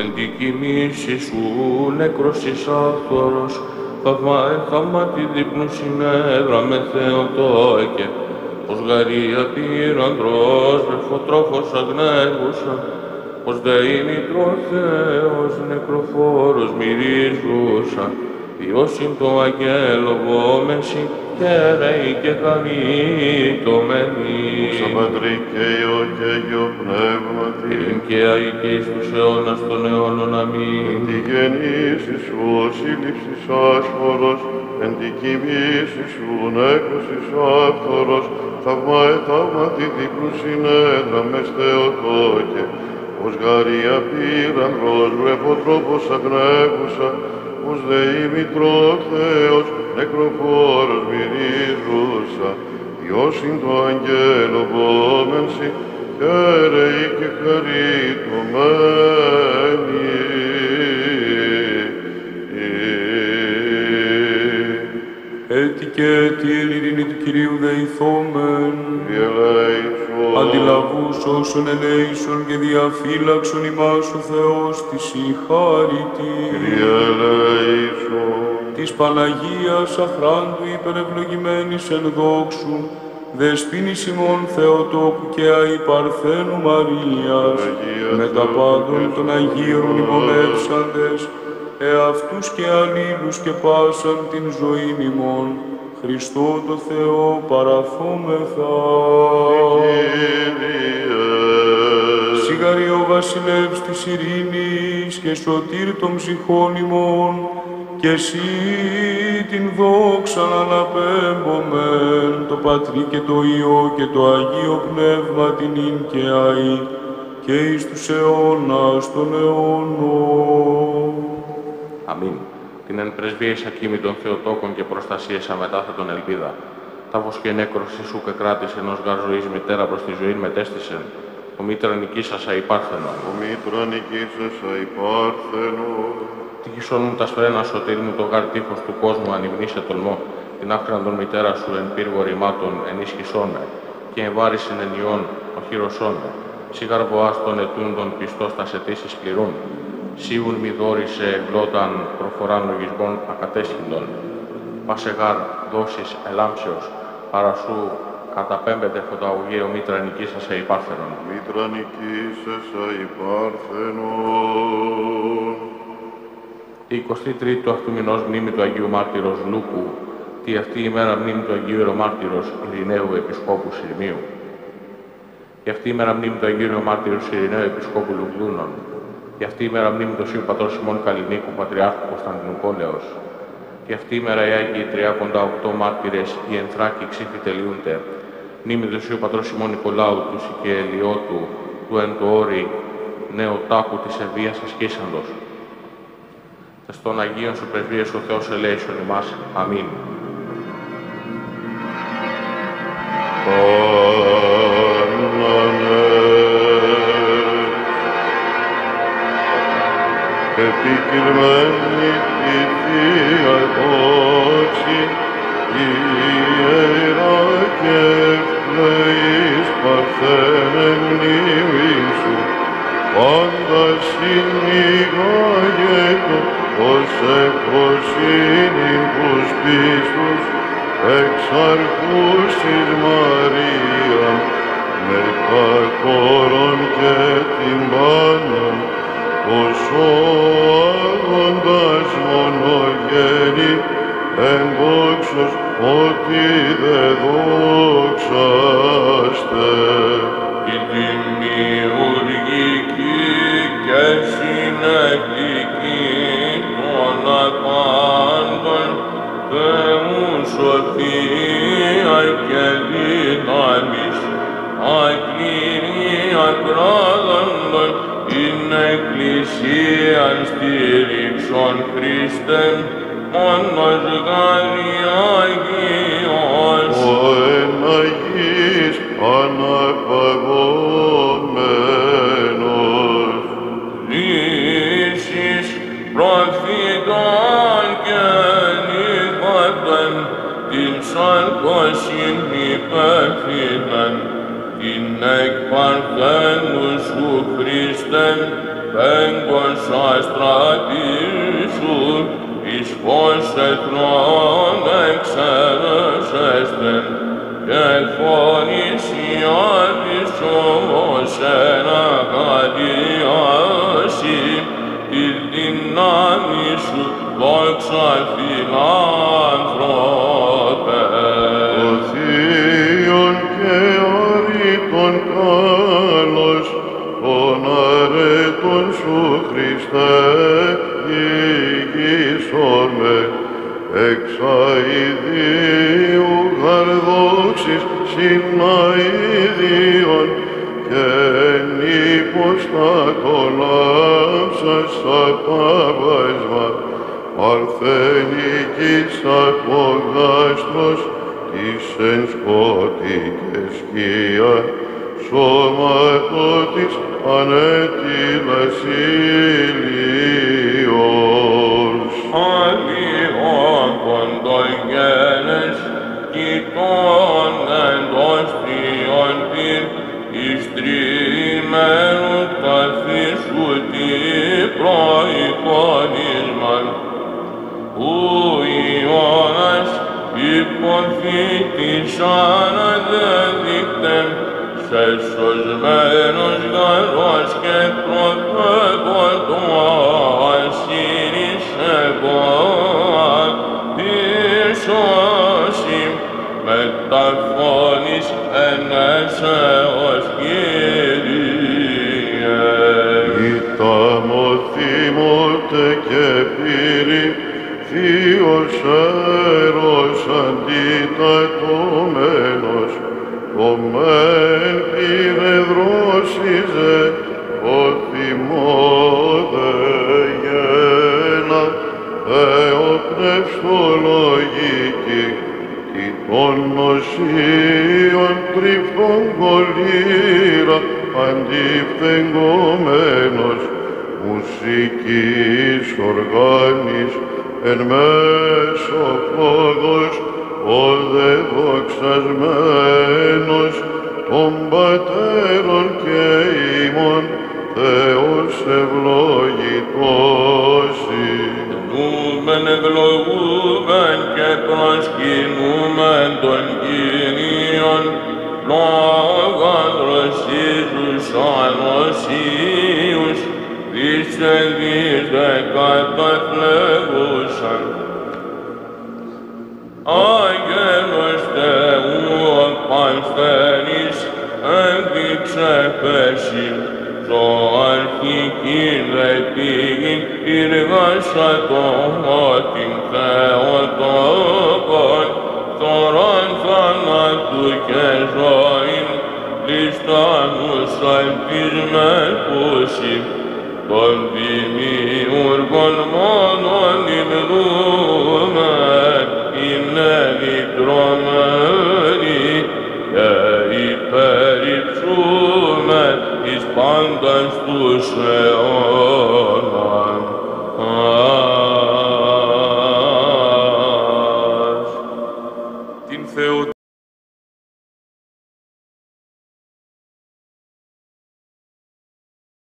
Εν τη κοιμήση σου νεκρός εις άφθορος, θαυμα εν θαύμα τη δείπνου συνέδρα με Θεοτόκε, ως γαρία πύραντρος, βρεφοτρόφος αγνεύουσα, ως δε ημιτρό Θεός νεκροφόρος μυρίζουσα, Υιώσιν το αγγέλο βόμεση, και ρέι και χαρίτωμενη. Σαν Πατρί και Υιό και Υιό Πνεύματι, Την και αη και εις τους αιώνας των αιώνων αμήν. τη γεννήσης σου ο σύλληψης άσφορος, εν τη κοιμήσης σου νέκρωσης άφθορος, θαυμά ε θαύμα τη δίπλου συνέδρα μες Θεοτόκε, ως γαρία πύρανδρος βρεφοτρόπος αγνεύουσα, ως δε ημιτρό Θεός νεκροφόρος μυρίζουσα, Υιώσιν το αγγέλο βόμενσι, χαίρεη και χαριτωμένη. Έτη και έτη εν ειρήνη του Κυρίου δεηθόμεν, Διελέησον. αντιλαβούς όσων ελέησον και διαφύλαξον ημάς ο Θεός της η χάρητη. Διελέησον. της Παναγίας αχράντου υπερευλογημένης εν δόξου, δεσπίνης ημών Θεοτόκου και αϊπαρθένου Μαρίας, Αγία με τα Θεοτόκου πάντων και των στους Αγίων Χριστούς. Υπομεύσαντες, εαυτούς και αλλήλους και πάσαν την ζωή ημών, Χριστό το Θεό παραθόμεθα. Κύριε. Σιγαρή ο βασιλεύς της ειρήνης και σωτήρ των ψυχών ημών, και εσύ την δόξα να αναπέμπομεν, το Πατρί και το Υιό και το Αγίο Πνεύμα την ίν και αΐ, και εις τους αιώνας των αιώνων. Αμήν. Την εν πρεσβείες ακίμη των Θεοτόκων και προστασίες αμετάθα τον ελπίδα. Τάβος και νέκρωση σου και κράτησε ενός γαρ ζωής μητέρα προς τη ζωή μετέστησεν. Ο μήτρα νικήσας αϊπάρθενο. Ο μήτρα νικήσας αϊπάρθενο. Τυχισόν μου τα σφρένα σωτήρι μου το γάρ τείχος του κόσμου ανυμνήσε τολμό. Την άφραντον μητέρα σου εν πύργο ρημάτων ενίσχυσόν με. Και εν βάρησιν εν ιών οχυρωσόν με. Σίγαρ βοάς των ετούντων πιστός τας αιτήσεις πληρούν. Σίγουν μη δόρισε γλώταν προφοράν λογισμών ακατέσχυντων. Πάσε γάρ δόσεις ελάμψεως παρασού καταπέμπεται φωταγωγείο μήτρα νικήσας σε υπάρθενον. Μήτρα νικήσας αϊπάρθενο. Η 23η του αυτού μηνός μνήμη του Αγίου Μάρτυρος Λούκου, τη αυτή η μέρα μνήμη του Αγίου Ιερομάρτυρος Ειρηναίου Επισκόπου Συρμίου. Η αυτή η μέρα μνήμη του Αγίου Ιερομάρτυρος Ειρηναίου Επισκόπου Λουγδούνων. Η αυτή η μέρα μνήμη του Σύου Πατρός Σιμών Καλλινίκου Πατριάρχου Κωνσταντινούπολεως. Η αυτή η μέρα οι Άγιοι 38 μάρτυρες, οι Ενθράκοι ξύφοι τελειούνται. Μνήμη του Σύου Πατρός Σιμών Νικολάου, του Σικελιώτου, του εν το όρη, νέου τάκου της Ευβίας ασκήσαντος. Στον Αγίον σου πρεσβείες ο Θεός ελέησον ημάς. Αμήν. Επικυρμένη τη Θεία δόξη, ιερά και ευπλοής παρθένε μνήμη σου, πάντα συνηγάγετο ως εκπροσύνικους πίστους, εξ αρχούς της Μαρία, με τα κόρον και την πάνων, ως ο άγοντας μονογέννη, εν δόξος ότι δε δόξαστε. Η δημιουργική και συνεχική των απάντων Θεού σοφία και δύναμης ακλήρια κράδαντων την Εκκλησίαν στήριξον Χριστέν μόνος Αγίος. Την εκπαρθένου σου Χριστέ πέγκος δόξα στρατήσου, εις φως εθνών εξαίρεσεστε, και φωνής η άδης όμως εν αγαλιάσει, τη δύναμη σου δόξα τα κολάμψας απάβασμα, παρθενικής απογάστρος της εν σκότη και σκία, σώματο της ανέτειλας σωσμένος γαρός και προφέτοντος θείος αέρος αντιτατωμένος, το μεν πυρεδρόσιζε, ο θυμόδε γένα, θεοπνευστολογική, τι των νοσίων τριφτών κολύρα, αντιφθεγγωμένος, μουσικής οργάνης, εν μέσω φλόγος, ο δε δοξασμένος, των πατέρων και ημών, Θεός ευλογητός. Δούμεν ευλογούμεν και προσκυνούμεν τον Κύριον, λόγαν δροσίζους ανοσίους, δίσε δίσε Πανσθένης έδειξε πέση, το αρχικήν δε πήγην πυργάσα το την Θεοτόκον, θωρών θανάτου και ζωήν, λιστάνους αλπισμένουσι, των δημιουργών μόνον υμνούμε, είναι λυτρών πάντα στους αιώνας.